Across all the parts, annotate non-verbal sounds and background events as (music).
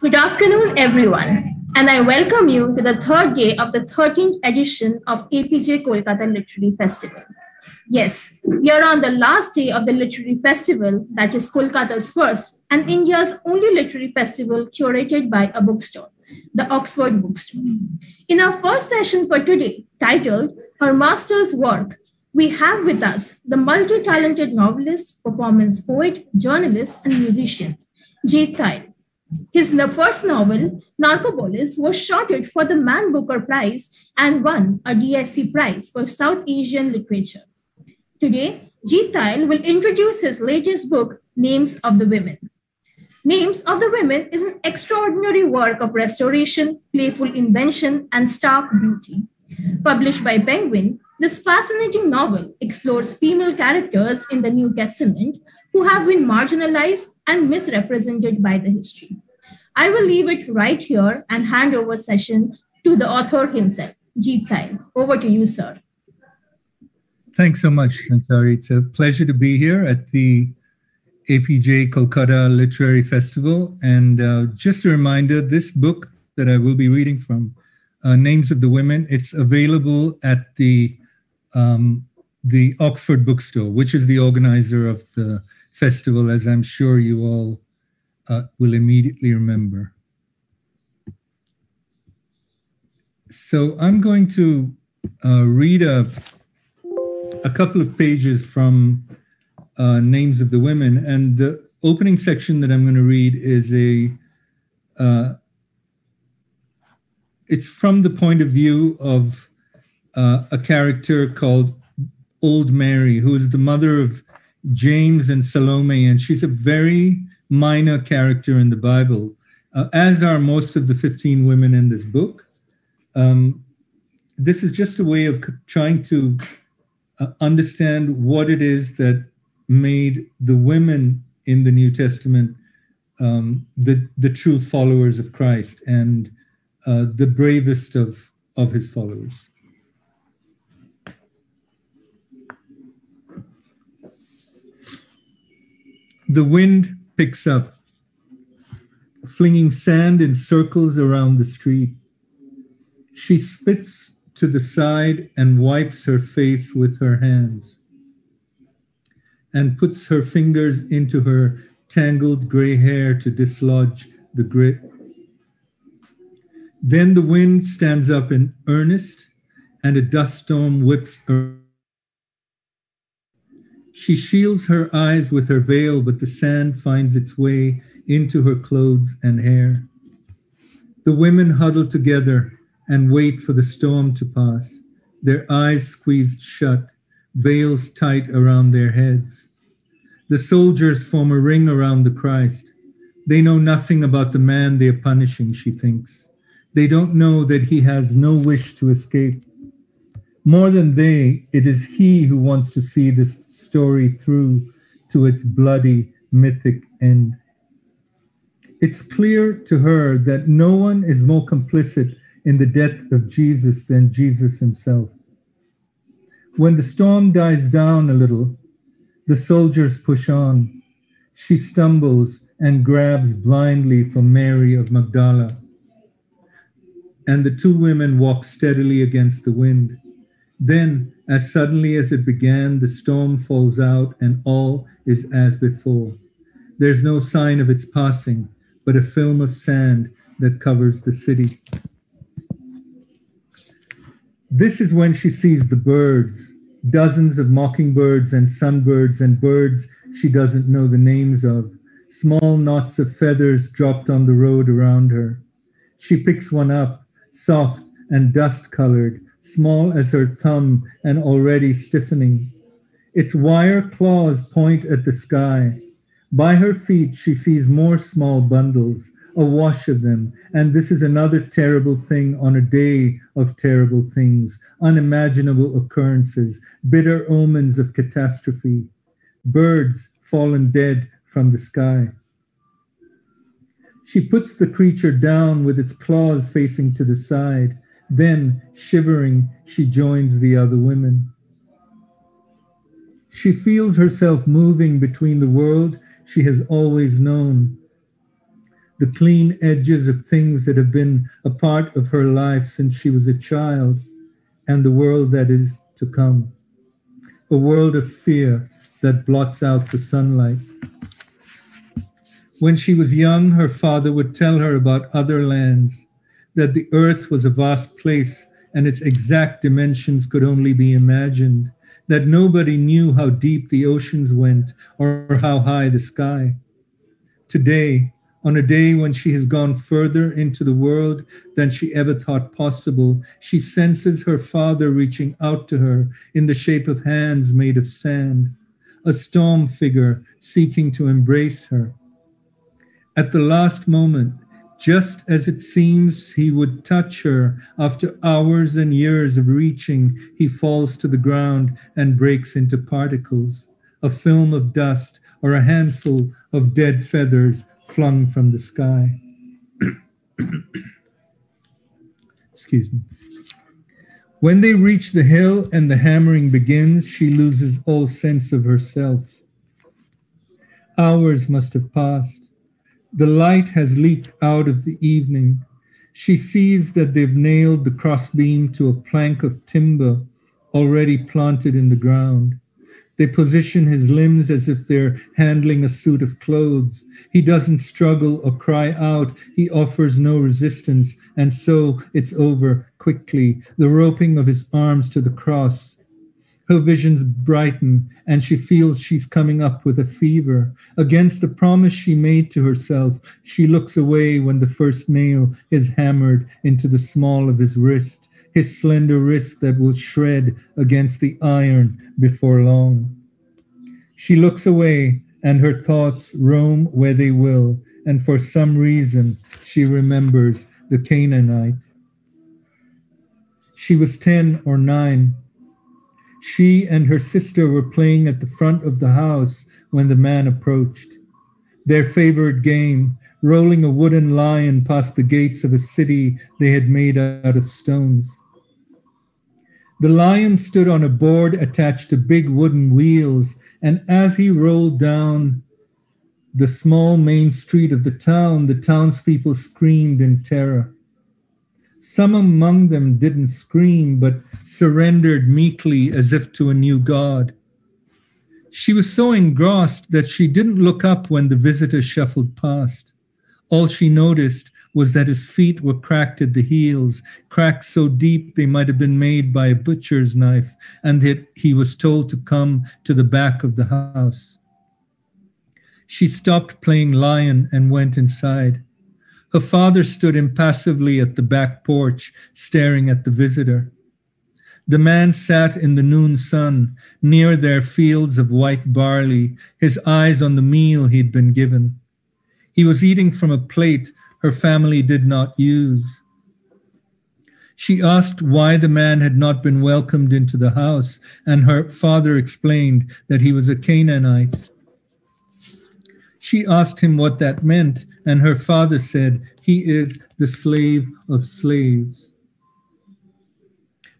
Good afternoon, everyone, and I welcome you to the third day of the 13th edition of Apeejay Kolkata Literary Festival. Yes, we are on the last day of the literary festival that is Kolkata's first and India's only literary festival curated by a bookstore, the Oxford Bookstore. In our first session for today, titled Her Master's Work, we have with us the multi talented novelist, performance poet, journalist, and musician, Jeet Thayil. His first novel, Narcopolis, was shorted for the Man Booker Prize and won a DSC Prize for South Asian Literature. Today, Jeet Thayil will introduce his latest book, Names of the Women. Names of the Women is an extraordinary work of restoration, playful invention, and stark beauty. Published by Penguin, this fascinating novel explores female characters in the New Testament who have been marginalized and misrepresented by the history. I will leave it right here and hand over session to the author himself, Jeet Thayil. Over to you, sir. Thanks so much, Shantari. It's a pleasure to be here at the Apeejay Kolkata Literary Festival. And uh, just a reminder, this book that I will be reading from, uh, Names of the Women, it's available at the um, the Oxford Bookstore, which is the organizer of the festival, as I'm sure you all uh, will immediately remember. So I'm going to uh, read a a couple of pages from uh, Names of the Women. And the opening section that I'm going to read is a, uh, it's from the point of view of uh, a character called Old Mary, who is the mother of James and Salome. And she's a very minor character in the Bible, uh, as are most of the 15 women in this book. Um, this is just a way of trying to uh, understand what it is that made the women in the New Testament um, the the true followers of Christ and uh, the bravest of of his followers. The wind picks up, flinging sand in circles around the street. She spits to the side and wipes her face with her hands and puts her fingers into her tangled gray hair to dislodge the grit. Then the wind stands up in earnest and a dust storm whips her. She shields her eyes with her veil, but the sand finds its way into her clothes and hair. The women huddle together and wait for the storm to pass, their eyes squeezed shut, veils tight around their heads. The soldiers form a ring around the Christ. They know nothing about the man they are punishing, she thinks. They don't know that he has no wish to escape. More than they, it is he who wants to see this story through to its bloody, mythic end. It's clear to her that no one is more complicit in the death of Jesus than Jesus himself. When the storm dies down a little, the soldiers push on. She stumbles and grabs blindly for Mary of Magdala. And the two women walk steadily against the wind. Then, as suddenly as it began, the storm falls out and all is as before. There's no sign of its passing, but a film of sand that covers the city. This is when she sees the birds, dozens of mockingbirds and sunbirds and birds she doesn't know the names of, small knots of feathers dropped on the road around her. She picks one up, soft and dust colored, small as her thumb and already stiffening. Its wire claws point at the sky. By her feet, she sees more small bundles, a wash of them. And this is another terrible thing on a day of terrible things, unimaginable occurrences, bitter omens of catastrophe, birds fallen dead from the sky. She puts the creature down with its claws facing to the side. Then, shivering, she joins the other women. She feels herself moving between the world she has always known the clean edges of things that have been a part of her life since she was a child, and the world that is to come. A world of fear that blots out the sunlight. When she was young, her father would tell her about other lands, that the earth was a vast place and its exact dimensions could only be imagined, that nobody knew how deep the oceans went or how high the sky. Today, on a day when she has gone further into the world than she ever thought possible, she senses her father reaching out to her in the shape of hands made of sand, a storm figure seeking to embrace her. At the last moment, just as it seems he would touch her, after hours and years of reaching, he falls to the ground and breaks into particles, a film of dust or a handful of dead feathers flung from the sky. (clears throat) Excuse me. When they reach the hill and the hammering begins, she loses all sense of herself. Hours must have passed. The light has leaked out of the evening. She sees that they've nailed the crossbeam to a plank of timber already planted in the ground. They position his limbs as if they're handling a suit of clothes. He doesn't struggle or cry out. He offers no resistance. And so it's over quickly. The roping of his arms to the cross, her visions brighten, and she feels she's coming up with a fever. Against the promise she made to herself, she looks away when the first nail is hammered into the small of his wrist, his slender wrist that will shred against the iron before long. She looks away, and her thoughts roam where they will, and for some reason she remembers the Canaanite. She was 10 or 9 she and her sister were playing at the front of the house when the man approached. Their favorite game, rolling a wooden lion past the gates of a city they had made out of stones. The lion stood on a board attached to big wooden wheels, and as he rolled down the small main street of the town, the townspeople screamed in terror. Some among them didn't scream, but surrendered meekly as if to a new God. She was so engrossed that she didn't look up when the visitor shuffled past. All she noticed was that his feet were cracked at the heels, cracks so deep they might have been made by a butcher's knife, and that he was told to come to the back of the house. She stopped playing lion and went inside. Her father stood impassively at the back porch, staring at the visitor. The man sat in the noon sun, near their fields of white barley, his eyes on the meal he'd been given. He was eating from a plate her family did not use. She asked why the man had not been welcomed into the house, and her father explained that he was a Canaanite. She asked him what that meant, and her father said, He is the slave of slaves.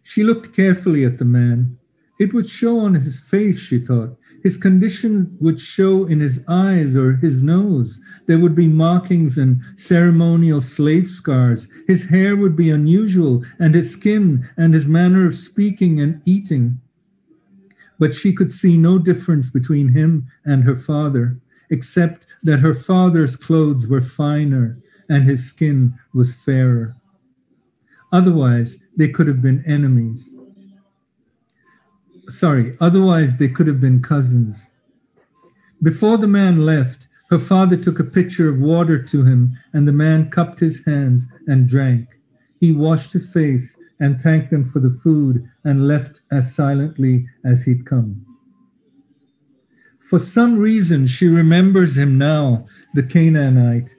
She looked carefully at the man. It would show on his face, she thought. His condition would show in his eyes or his nose. There would be markings and ceremonial slave scars. His hair would be unusual, and his skin and his manner of speaking and eating. But she could see no difference between him and her father except that her father's clothes were finer and his skin was fairer. Otherwise, they could have been enemies. Sorry, otherwise, they could have been cousins. Before the man left, her father took a pitcher of water to him, and the man cupped his hands and drank. He washed his face and thanked them for the food and left as silently as he'd come. For some reason, she remembers him now, the Canaanite,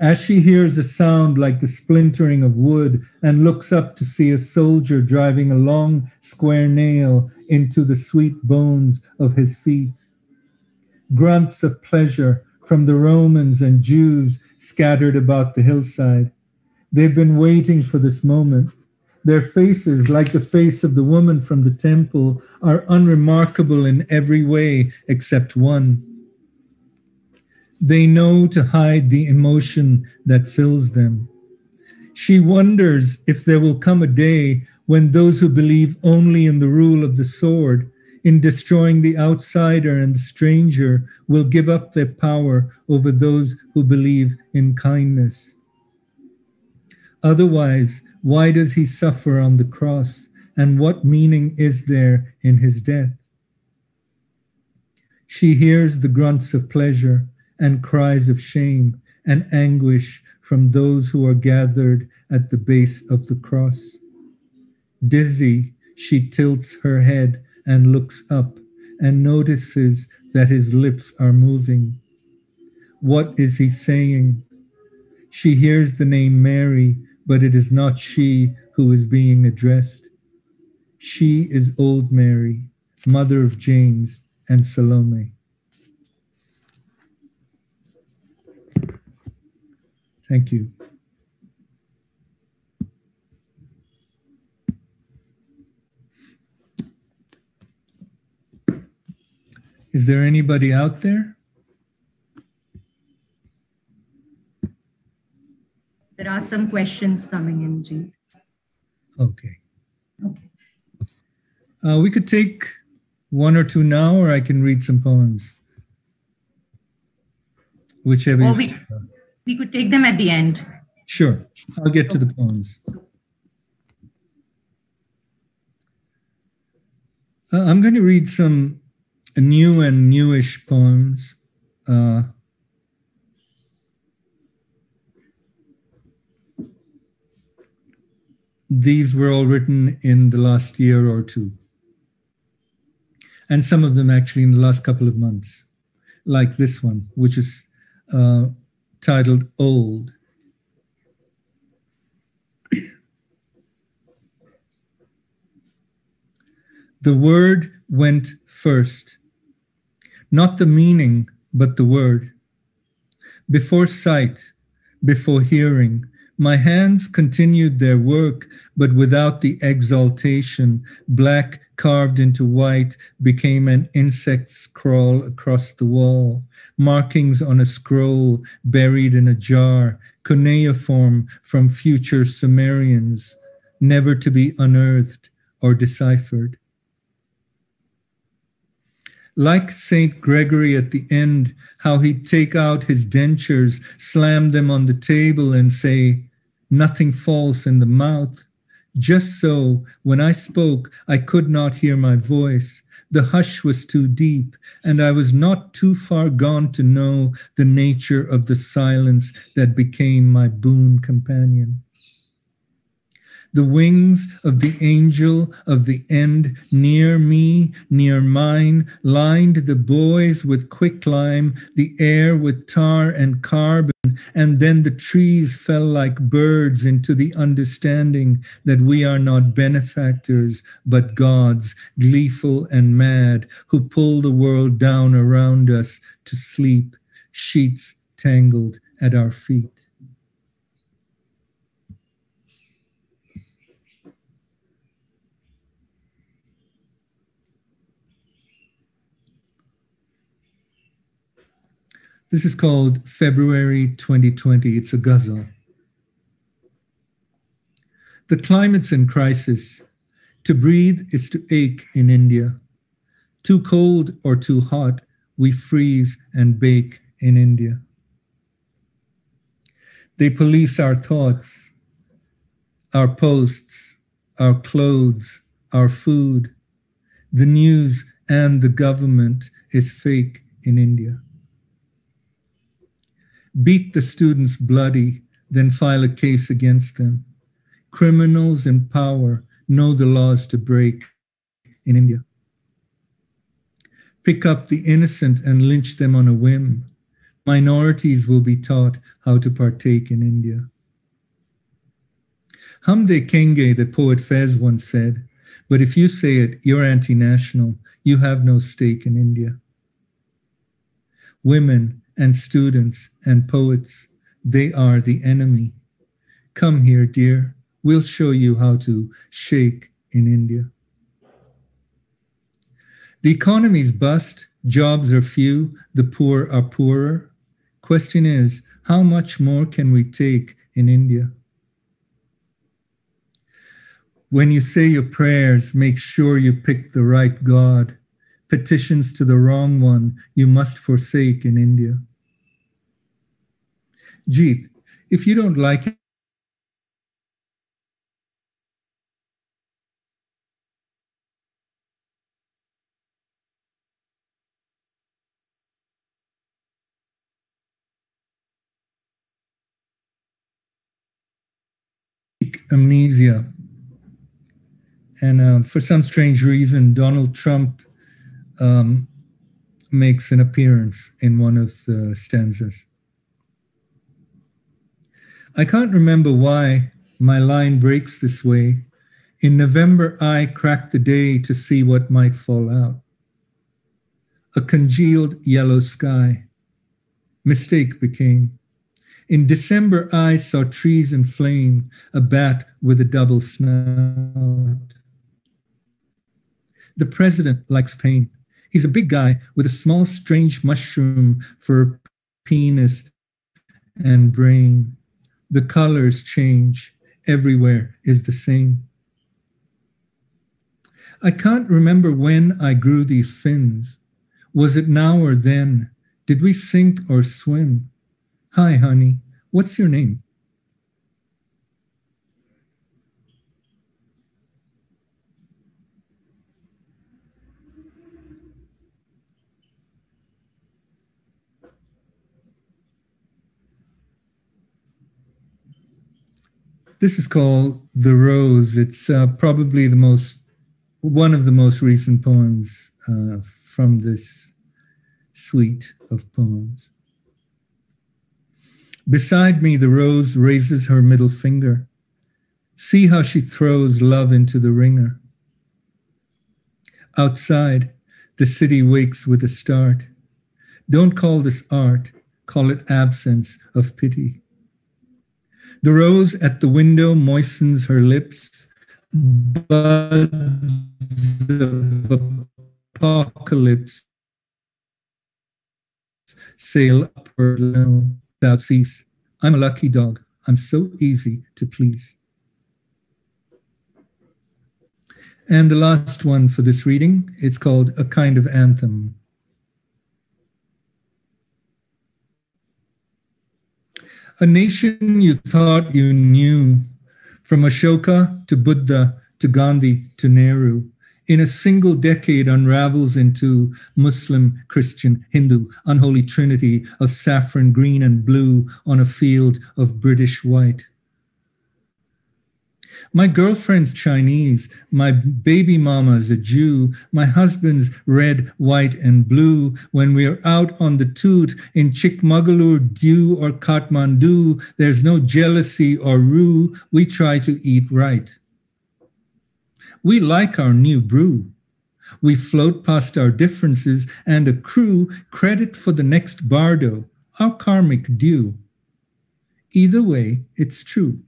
as she hears a sound like the splintering of wood and looks up to see a soldier driving a long square nail into the sweet bones of his feet. Grunts of pleasure from the Romans and Jews scattered about the hillside. They've been waiting for this moment. Their faces, like the face of the woman from the temple, are unremarkable in every way except one. They know to hide the emotion that fills them. She wonders if there will come a day when those who believe only in the rule of the sword, in destroying the outsider and the stranger, will give up their power over those who believe in kindness. Otherwise, why does he suffer on the cross? And what meaning is there in his death? She hears the grunts of pleasure and cries of shame and anguish from those who are gathered at the base of the cross. Dizzy, she tilts her head and looks up and notices that his lips are moving. What is he saying? She hears the name Mary, but it is not she who is being addressed. She is old Mary, mother of James and Salome. Thank you. Is there anybody out there? There are some questions coming in, Jeet. Okay. Okay. Uh, we could take one or two now, or I can read some poems. Whichever. Or we, we could take them at the end. Sure. I'll get to the poems. Uh, I'm going to read some new and newish poems. Uh, these were all written in the last year or two. And some of them actually in the last couple of months, like this one, which is uh, titled Old. (clears throat) The word went first, not the meaning, but the word. Before sight, before hearing, my hands continued their work, but without the exaltation. Black carved into white became an insect's crawl across the wall. Markings on a scroll buried in a jar, cuneiform from future Sumerians, never to be unearthed or deciphered. Like St. Gregory at the end, how he'd take out his dentures, slam them on the table, and say, Nothing falls in the mouth. Just so, when I spoke, I could not hear my voice. The hush was too deep, and I was not too far gone to know the nature of the silence that became my boon companion. The wings of the angel of the end near me, near mine, lined the boys with quicklime, the air with tar and carbon, and then the trees fell like birds into the understanding that we are not benefactors, but gods, gleeful and mad, who pull the world down around us to sleep, sheets tangled at our feet. This is called February 2020. It's a ghazal. The climate's in crisis. To breathe is to ache in India. Too cold or too hot, we freeze and bake in India. They police our thoughts, our posts, our clothes, our food. The news and the government is fake in India beat the students bloody, then file a case against them. Criminals in power know the laws to break in India. Pick up the innocent and lynch them on a whim. Minorities will be taught how to partake in India. Hum Dekhenge, the poet Faiz once said, but if you say it, you're anti national. You have no stake in India. Women, and students and poets, they are the enemy. Come here, dear. We'll show you how to shake in India. The economy's bust, jobs are few, the poor are poorer. Question is, how much more can we take in India? When you say your prayers, make sure you pick the right God. Petitions to the wrong one you must forsake in India. Jeet, if you don't like it, amnesia. And uh, for some strange reason, Donald Trump um, makes an appearance in one of the stanzas. I can't remember why my line breaks this way. In November, I cracked the day to see what might fall out. A congealed yellow sky. Mistake became. In December, I saw trees in flame, a bat with a double snout. The president likes pain. He's a big guy with a small, strange mushroom for penis and brain. The colors change. Everywhere is the same. I can't remember when I grew these fins. Was it now or then? Did we sink or swim? Hi, honey. What's your name? This is called The Rose. It's uh, probably the most, one of the most recent poems uh, from this suite of poems. Beside me, the rose raises her middle finger. See how she throws love into the ringer. Outside, the city wakes with a start. Don't call this art, call it absence of pity. The rose at the window moistens her lips. Buds of apocalypse sail upward without cease. I'm a lucky dog. I'm so easy to please. And the last one for this reading, it's called A Kind of Anthem. A nation you thought you knew, from Ashoka to Buddha to Gandhi to Nehru, in a single decade unravels into Muslim, Christian, Hindu, unholy trinity of saffron, green, and blue on a field of British white. My girlfriend's Chinese. My baby mama's a Jew. My husband's red, white, and blue. When we're out on the toot in Chikmagalur, Dew, or Kathmandu, there's no jealousy or rue. We try to eat right. We like our new brew. We float past our differences and accrue credit for the next bardo, our karmic due. Either way, it's true.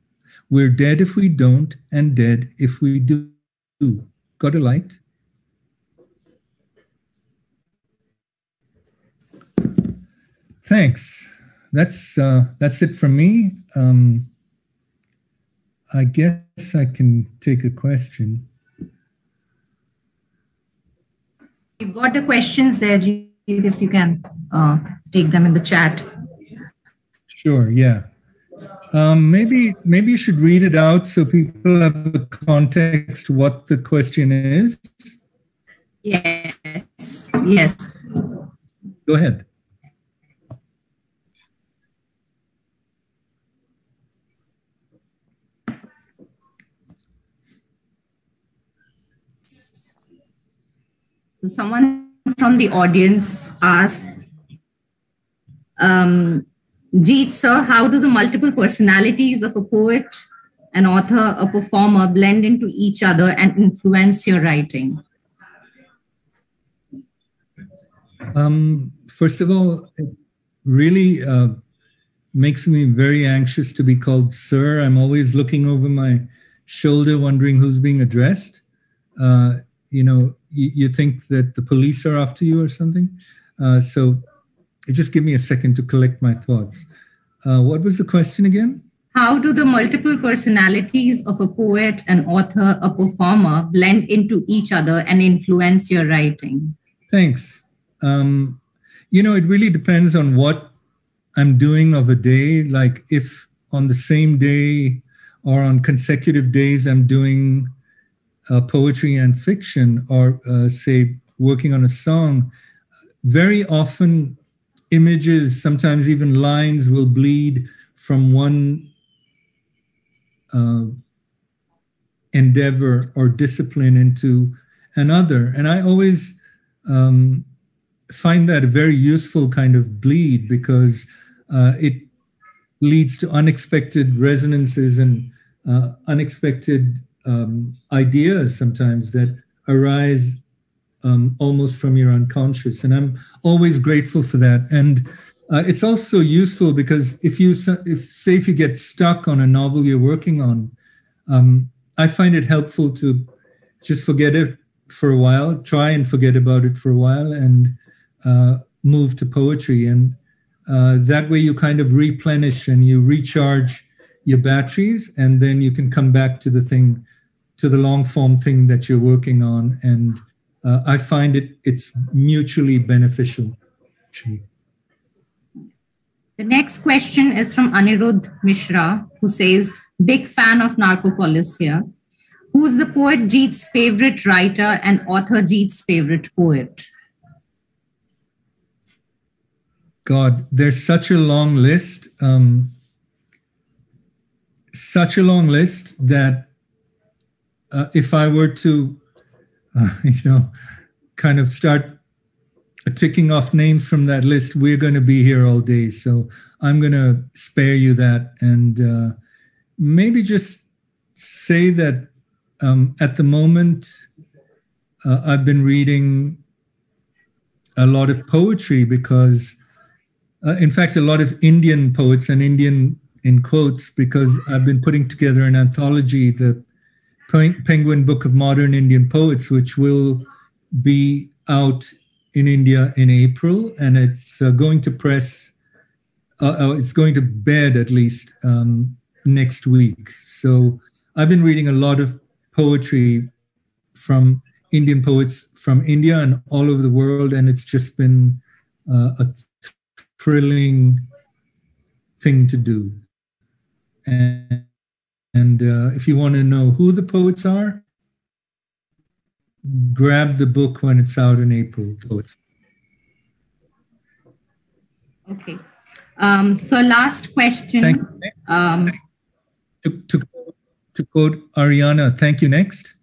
We're dead if we don't, and dead if we do. Got a light? Thanks. That's uh, that's it from me. Um, I guess I can take a question. You've got the questions there, Jeet, if you can uh, take them in the chat. Sure, yeah. Um, maybe maybe you should read it out so people have the context what the question is. Yes. Yes. Go ahead. Someone from the audience asked, um, Jeet, sir, how do the multiple personalities of a poet, an author, a performer blend into each other and influence your writing? Um, first of all, it really uh, makes me very anxious to be called sir. I'm always looking over my shoulder, wondering who's being addressed. Uh, you know, you, you, think that the police are after you or something. Uh, so just give me a second to collect my thoughts. Uh, what was the question again? How do the multiple personalities of a poet, an author, a performer blend into each other and influence your writing? Thanks. Um, you know, it really depends on what I'm doing of a day. Like if on the same day or on consecutive days I'm doing uh, poetry and fiction, or uh, say working on a song, very often images, sometimes even lines, will bleed from one uh, endeavor or discipline into another. And I always um, find that a very useful kind of bleed because uh, it leads to unexpected resonances and uh, unexpected um, ideas sometimes that arise um, almost from your unconscious. And I'm always grateful for that. And uh, it's also useful because if you, if say, if you get stuck on a novel you're working on, um, I find it helpful to just forget it for a while, try and forget about it for a while, and uh, move to poetry. And uh, that way you kind of replenish and you recharge your batteries, and then you can come back to the thing, to the long form thing that you're working on. And uh, I find it it's mutually beneficial. Actually. The next question is from Anirudh Mishra, who says, Big fan of Narcopolis here. Who's the poet Jeet's favorite writer and author Jeet's favorite poet? God, there's such a long list. Um, such a long list that uh, if I were to, uh, (laughs) you know, kind of start ticking off names from that list, we're going to be here all day. So I'm going to spare you that and uh, maybe just say that um, at the moment, uh, I've been reading a lot of poetry because, uh, in fact, a lot of Indian poets and Indian in quotes, because I've been putting together an anthology, the Penguin Book of Modern Indian Poets, which will be out in India in April, and it's uh, going to press. Uh, uh, it's going to bed at least um, next week. So I've been reading a lot of poetry from Indian poets from India and all over the world, and it's just been uh, a thrilling thing to do. And, and uh, if you want to know who the poets are, grab the book when it's out in April. Poets. Okay. Um, so last question. Thank you. Um, to, to to quote Ariana. Thank you. Next.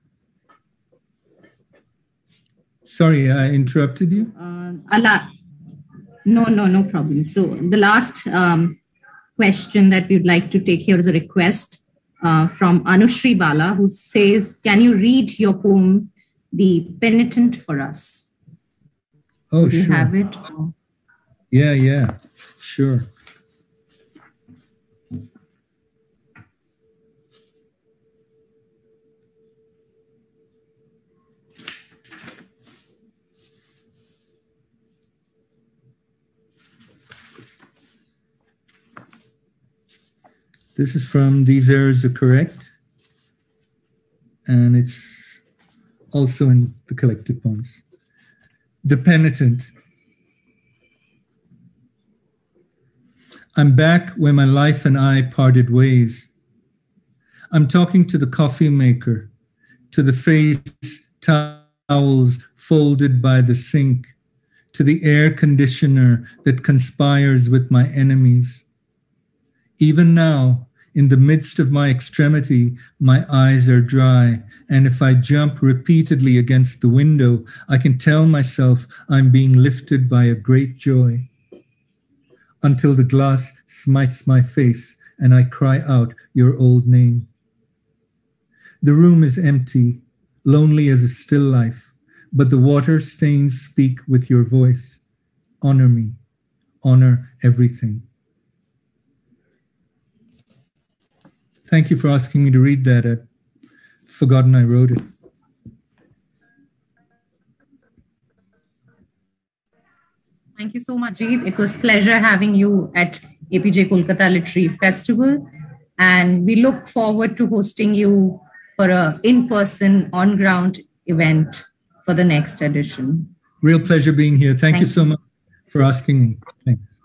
Sorry, I interrupted you. Uh, Allah. No, no, no problem. So the last um, question that we'd like to take here is a request uh, from Anushri Bala, who says, "Can you read your poem, "The Penitent," for us?" Oh, Do sure. You have it. Yeah, yeah, sure. This is from These Errors Are Correct. And it's also in the collected poems. The Penitent. I'm back where my life and I parted ways. I'm talking to the coffee maker, to the face towels folded by the sink, to the air conditioner that conspires with my enemies. Even now, in the midst of my extremity, my eyes are dry, and if I jump repeatedly against the window, I can tell myself I'm being lifted by a great joy. Until the glass smites my face and I cry out your old name. The room is empty, lonely as a still life, but the water stains speak with your voice. Honor me, honor everything. Thank you for asking me to read that. I've forgotten I wrote it. Thank you so much, Jeet. It was pleasure having you at Apeejay Kolkata Literary Festival. And we look forward to hosting you for a in-person, on-ground event for the next edition. Real pleasure being here. Thank, Thank you so much for asking me. Thanks.